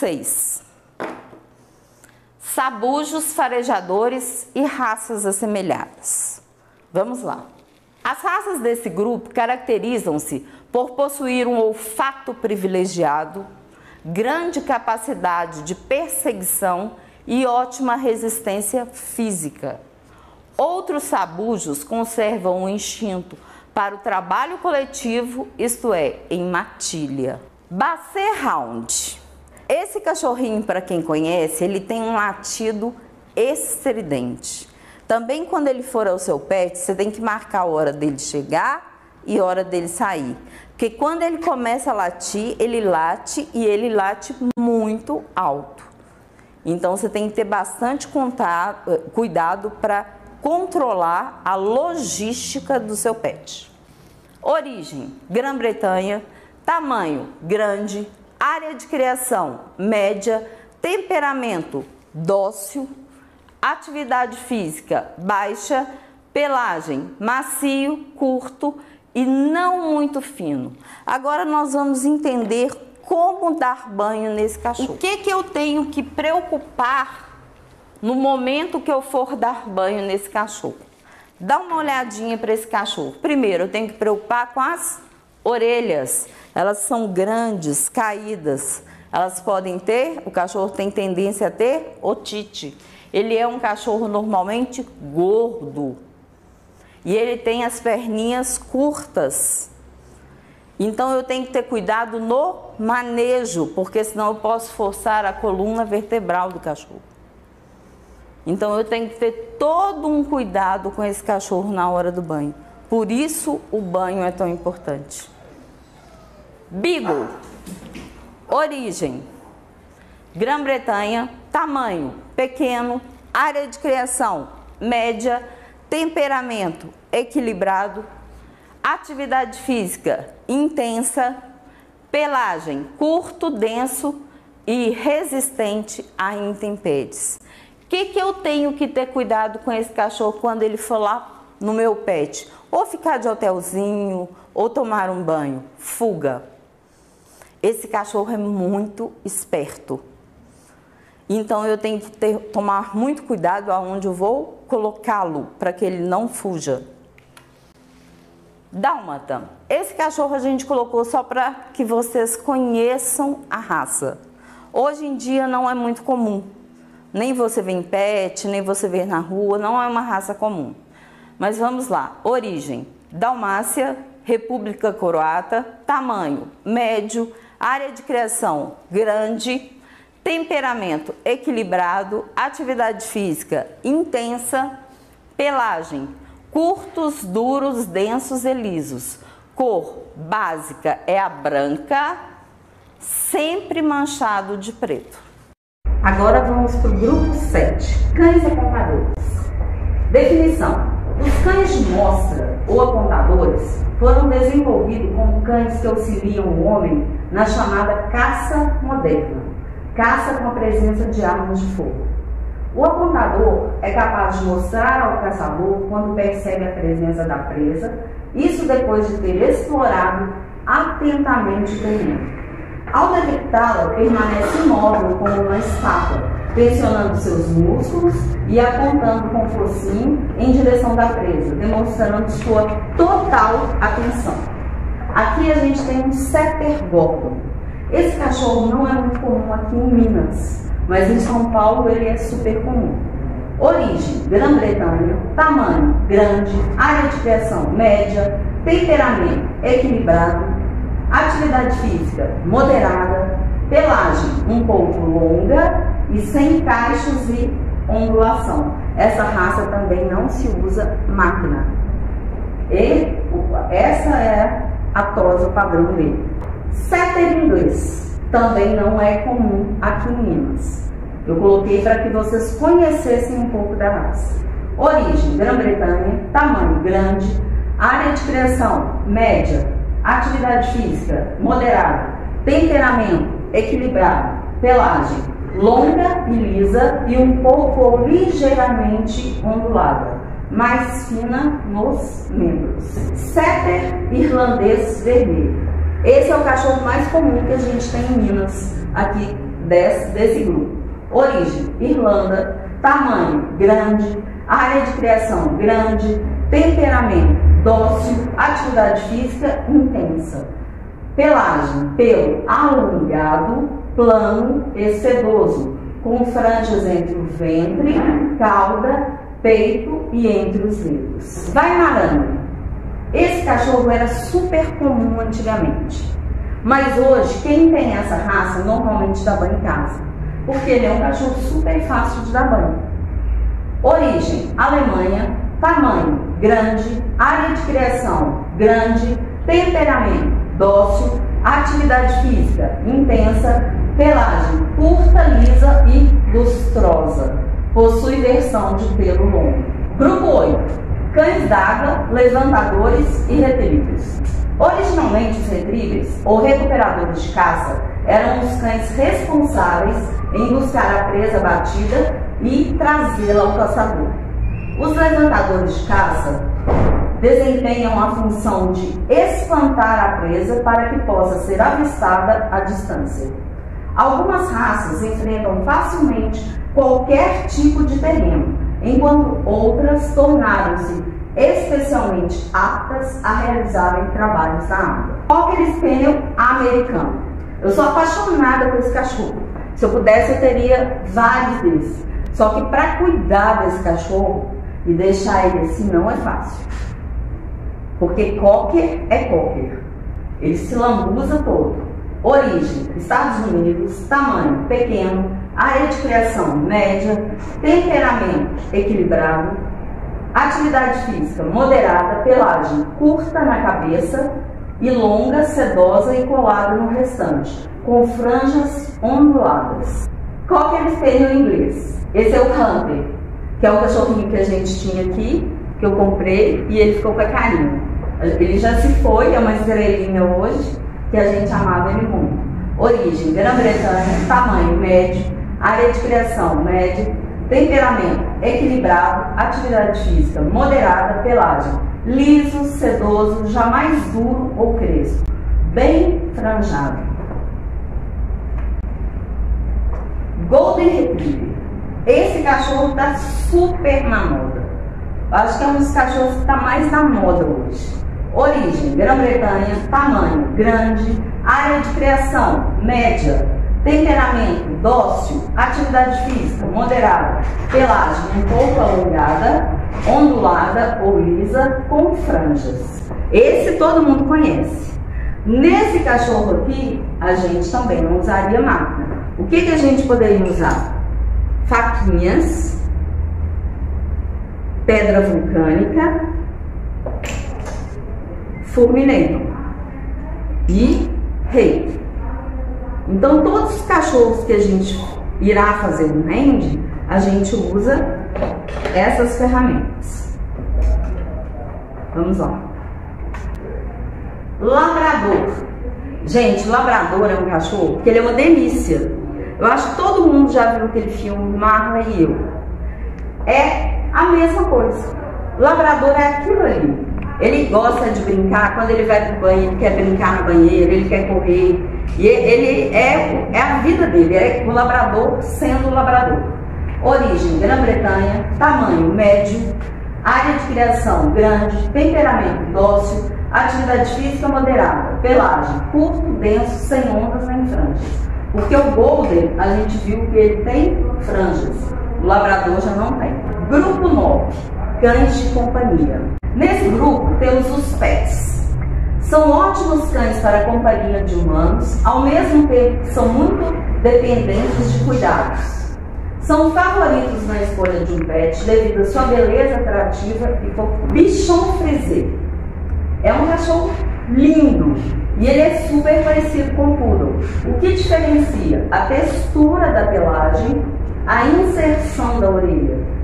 6. Sabujos, farejadores e raças assemelhadas. Vamos lá. As raças desse grupo caracterizam-se por possuir um olfato privilegiado, grande capacidade de perseguição e ótima resistência física. Outros sabujos conservam o instinto para o trabalho coletivo, isto é, em matilha. Basset Hound. Esse cachorrinho, para quem conhece, ele tem um latido estridente. Também quando ele for ao seu pet, você tem que marcar a hora dele chegar e a hora dele sair. Porque quando ele começa a latir, ele late e ele late muito alto. Então você tem que ter bastante contato, eh, cuidado para controlar a logística do seu pet. Origem: Grã-Bretanha, tamanho grande, área de criação média, temperamento dócil, atividade física baixa, pelagem macio, curto e não muito fino. Agora nós vamos entender como dar banho nesse cachorro. O que, que eu tenho que preocupar no momento que eu for dar banho nesse cachorro? Dá uma olhadinha para esse cachorro. Primeiro, eu tenho que preocupar com as orelhas. Elas são grandes, caídas. Elas podem ter, o cachorro tem tendência a ter otite. Ele é um cachorro normalmente gordo. E ele tem as perninhas curtas. Então eu tenho que ter cuidado no manejo, porque senão eu posso forçar a coluna vertebral do cachorro. Então eu tenho que ter todo um cuidado com esse cachorro na hora do banho. Por isso o banho é tão importante. Beagle. Origem: Grã-Bretanha. Tamanho: pequeno. Área de criação: média. Temperamento: equilibrado. Atividade física: intensa. Pelagem: curto, denso e resistente a intempéries. O que, que eu tenho que ter cuidado com esse cachorro quando ele for lá no meu pet? Ou ficar de hotelzinho, ou tomar um banho. Fuga. Esse cachorro é muito esperto. Então eu tenho que ter, tomar muito cuidado aonde eu vou colocá-lo para que ele não fuja. Dálmata. Esse cachorro a gente colocou só para que vocês conheçam a raça. Hoje em dia não é muito comum. Nem você vê em pet, nem você vê na rua, não é uma raça comum. Mas vamos lá. Origem: Dalmácia, República Croata, tamanho médio, área de criação grande, temperamento equilibrado, atividade física intensa, pelagem curtos, duros, densos e lisos. Cor básica é a branca, sempre manchado de preto. Agora vamos para o grupo 7, cães apontadores. Definição: os cães de mostra ou apontadores foram desenvolvidos como cães que auxiliam o homem na chamada caça moderna, caça com a presença de armas de fogo. O apontador é capaz de mostrar ao caçador quando percebe a presença da presa, isso depois de ter explorado atentamente o terreno. Ao detectá-la, permanece imóvel como uma estátua, tensionando seus músculos e apontando com o focinho em direção da presa, demonstrando sua total atenção. Aqui a gente tem um Setter Gordon. Esse cachorro não é muito comum aqui em Minas, mas em São Paulo ele é super comum. Origem: Grã-Bretanha, tamanho grande, área de criação média, temperamento equilibrado, atividade física moderada, pelagem um pouco longa e sem cachos e ondulação. Essa raça também não se usa máquina. E essa é a tosa padrão dele. Setter inglês também não é comum aqui em Minas. Eu coloquei para que vocês conhecessem um pouco da raça. Origem: Grã-Bretanha, tamanho grande, área de criação média, atividade física moderada, temperamento equilibrado, pelagem longa e lisa e um pouco ligeiramente ondulada, mais fina nos membros. Setter irlandês vermelho. Esse é o cachorro mais comum que a gente tem em Minas, aqui desse, desse grupo. Origem: Irlanda. Tamanho: grande. Área de criação: grande. Temperamento: dócil. Atividade física: intensa. Pelagem: pelo alongado, plano e sedoso, com franjas entre o ventre, cauda, peito e entre os dedos. Vai marando. Esse cachorro era super comum antigamente. Mas hoje, quem tem essa raça normalmente dá banho em casa. Porque ele é um cachorro super fácil de dar banho. Origem: Alemanha. Tamanho: grande. Área de criação: grande. Temperamento: dócil. Atividade física: intensa. Pelagem: curta, lisa e lustrosa. Possui versão de pelo longo. Grupo 8 cães d'água, levantadores e retrievers. Originalmente, os retrievers, ou recuperadores de caça, eram os cães responsáveis em buscar a presa batida e trazê-la ao caçador. Os levantadores de caça desempenham a função de espantar a presa para que possa ser avistada à distância. Algumas raças enfrentam facilmente qualquer tipo de terreno, enquanto outras tornaram-se especialmente aptas a realizarem trabalhos na água. Cocker Spaniel americano. Eu sou apaixonada por esse cachorro. Se eu pudesse, eu teria vários desses. Só que para cuidar desse cachorro e deixar ele assim não é fácil. Porque Cocker é Cocker. Ele se lambuza todo. Origem: Estados Unidos, tamanho pequeno, área de criação média, temperamento equilibrado, atividade física moderada, pelagem curta na cabeça e longa, sedosa e colada no restante, com franjas onduladas. Cocker Spaniel inglês. Esse é o Hunter, que é o cachorrinho que a gente tinha aqui, que eu comprei e ele ficou com a carinha. Ele já se foi, é uma estrelinha hoje, que a gente amava ele muito. Origem, Grã-Bretanha, tamanho médio, área de criação média, temperamento equilibrado, atividade física moderada, pelagem liso, sedoso, jamais duro ou crespo, bem franjado. Golden Retriever. Esse cachorro está super na moda. Acho que é um dos cachorros que está mais na moda hoje. Origem: Grã-Bretanha, tamanho grande, área de criação média, Temperamento dócil, atividade física moderada, pelagem um pouco alongada, ondulada ou lisa, com franjas. Esse todo mundo conhece. Nesse cachorro aqui, a gente também não usaria máquina. O que, que a gente poderia usar? Faquinhas, pedra vulcânica, fulminento e rei. Então, todos os cachorros que a gente irá fazer no rende, a gente usa essas ferramentas. Vamos lá. Labrador. Gente, labrador é um cachorro que ele é uma delícia. Eu acho que todo mundo já viu aquele filme Marla e eu. É a mesma coisa. Labrador é aquilo ali. Ele gosta de brincar, quando ele vai pro banho, ele quer brincar no banheiro, ele quer correr. E ele é, é a vida dele, é o labrador sendo labrador. Origem, Grã-Bretanha, tamanho médio, área de criação grande, temperamento dócil, atividade física moderada, pelagem curto, denso, sem ondas nem franjas. Porque o Golden, a gente viu que ele tem franjas, o labrador já não tem. Grupo 9, cães de companhia. Nesse grupo temos os pets. São ótimos cães para a companhia de humanos, ao mesmo tempo que são muito dependentes de cuidados. São favoritos na escolha de um pet devido à sua beleza atrativa e fofura. Bichon frisé é um cachorro lindo e ele é super parecido com o poodle. O que diferencia? A textura da pelagem, a inserção da orelha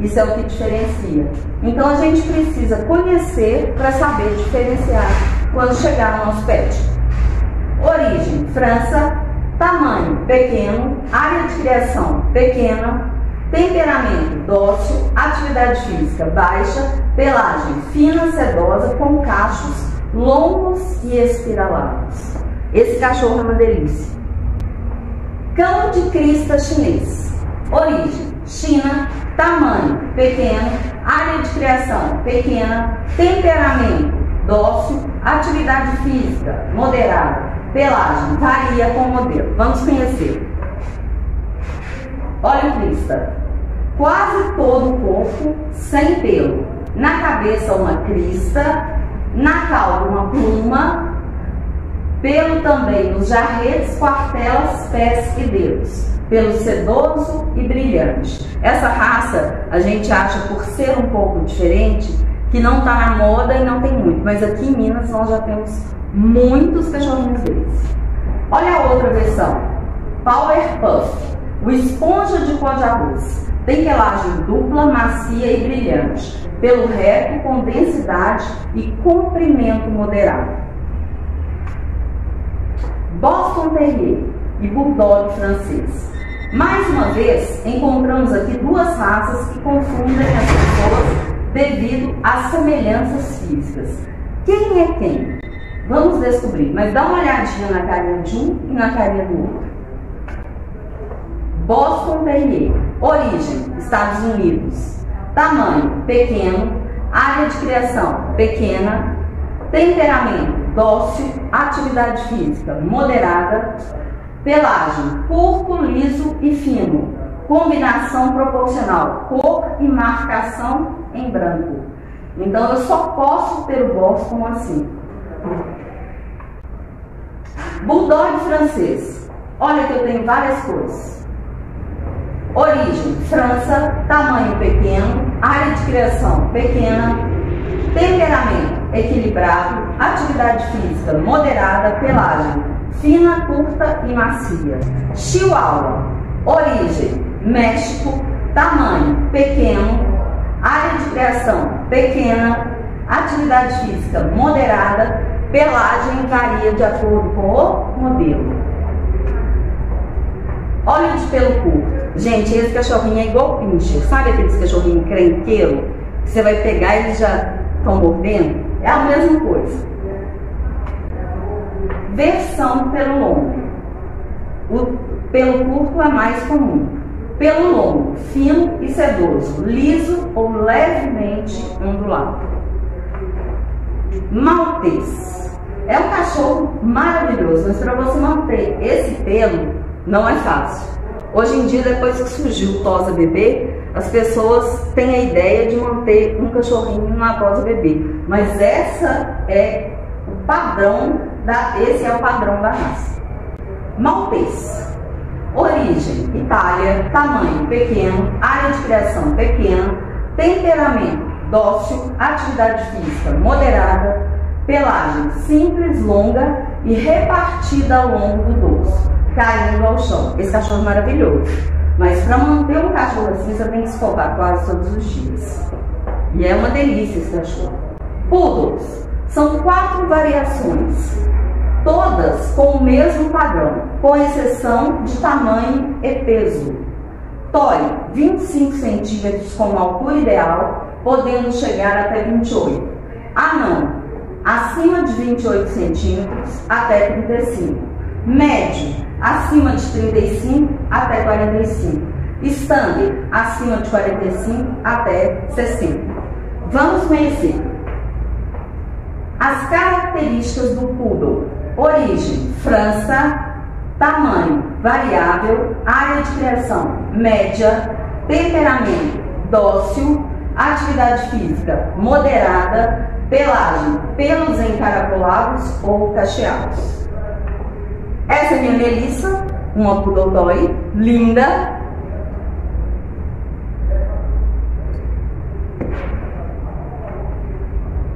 isso é o que diferencia. Então a gente precisa conhecer para saber diferenciar quando chegar no nosso pet. Origem: França. Tamanho: pequeno. Área de criação: pequena. Temperamento: dócil. Atividade física: baixa. Pelagem: fina, sedosa, com cachos longos e espiralados. Esse cachorro é uma delícia. Cão de crista chinês. Origem: China. Tamanho: pequeno. Área de criação: pequena. Temperamento: dócil. Atividade física: moderada. Pelagem: varia com o modelo. Vamos conhecer. Olha o crista. Quase todo o corpo sem pelo. Na cabeça, uma crista. Na cauda, uma pluma pelo também nos jarretes, quartelas, pés e dedos, pelo sedoso e brilhante. Essa raça a gente acha por ser um pouco diferente que não está na moda e não tem muito, mas aqui em Minas nós já temos muitos cachorrinhos deles. Olha a outra versão, Power Puff, o esponja de pó de arroz. Tem pelagem dupla, macia e brilhante, pelo reto com densidade e comprimento moderado. Boston Terrier e Bulldog francês. Mais uma vez, encontramos aqui duas raças que confundem as pessoas devido às semelhanças físicas. Quem é quem? Vamos descobrir, mas dá uma olhadinha na carinha de um e na carinha do outro. Boston Terrier. Origem: Estados Unidos. Tamanho: pequeno. Área de criação: pequena. Temperamento: dócil, atividade física moderada, pelagem curto, liso e fino, combinação proporcional, cor e marcação em branco. Então eu só posso ter o Boston assim. Bulldog francês. Olha que eu tenho várias cores. Origem: França, tamanho pequeno, área de criação pequena, temperamento equilibrado, atividade física moderada, pelagem fina, curta e macia. Chihuahua, origem México, tamanho pequeno, área de criação pequena, atividade física moderada, pelagem varia de acordo com o modelo. Olha de pelo curto. Gente, esse cachorrinho é igual pincher. Sabe aqueles cachorrinhos crenqueiro? Que você vai pegar e eles já estão mordendo? É a mesma coisa. Versão pelo longo. O pelo curto é mais comum. Pelo longo, fino e sedoso, liso ou levemente ondulado. Maltês. É um cachorro maravilhoso, mas para você manter esse pelo não é fácil. Hoje em dia, depois que surgiu o Tosa Bebê, as pessoas têm a ideia de manter um cachorrinho na tosa bebê, mas essa é o padrão da, esse é o padrão da raça. Maltês. Origem: Itália, tamanho pequeno, área de criação pequena, temperamento dócil, atividade física moderada, pelagem simples, longa e repartida ao longo do dorso, caindo ao chão. Esse cachorro é maravilhoso. Mas para manter um cachorro assim, você tem que escovar quase todos os dias. E é uma delícia esse cachorro. Poodles. São quatro variações, todas com o mesmo padrão, com exceção de tamanho e peso. Toy, 25 centímetros como altura ideal, podendo chegar até 28. Anão, acima de 28 centímetros até 35. Médio, acima de 35 até 45. Standard, acima de 45 até 60. Vamos conhecer as características do poodle. Origem, França. Tamanho, variável. Área de criação, média. Temperamento, dócil. Atividade física, moderada. Pelagem, pelos encaracolados ou cacheados. Essa é minha Melissa, uma poodle linda.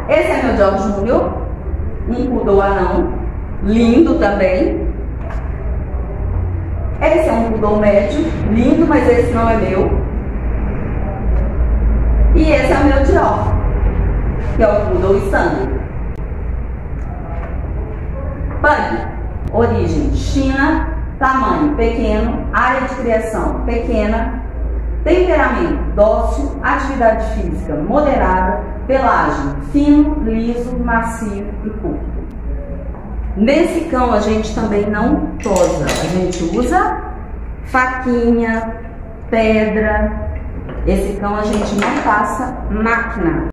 Esse é meu George Júnior, um poodle anão, lindo também. Esse é um poodle médio, lindo, mas esse não é meu. E esse é o meu Dior, que é o poodle standard. Pug. Origem: China. Tamanho: pequeno. Área de criação: pequena. Temperamento: dócil. Atividade física: moderada. Pelagem: fino, liso, macio e curto. Nesse cão a gente também não tosa, a gente usa faquinha, pedra. Esse cão a gente não passa máquina.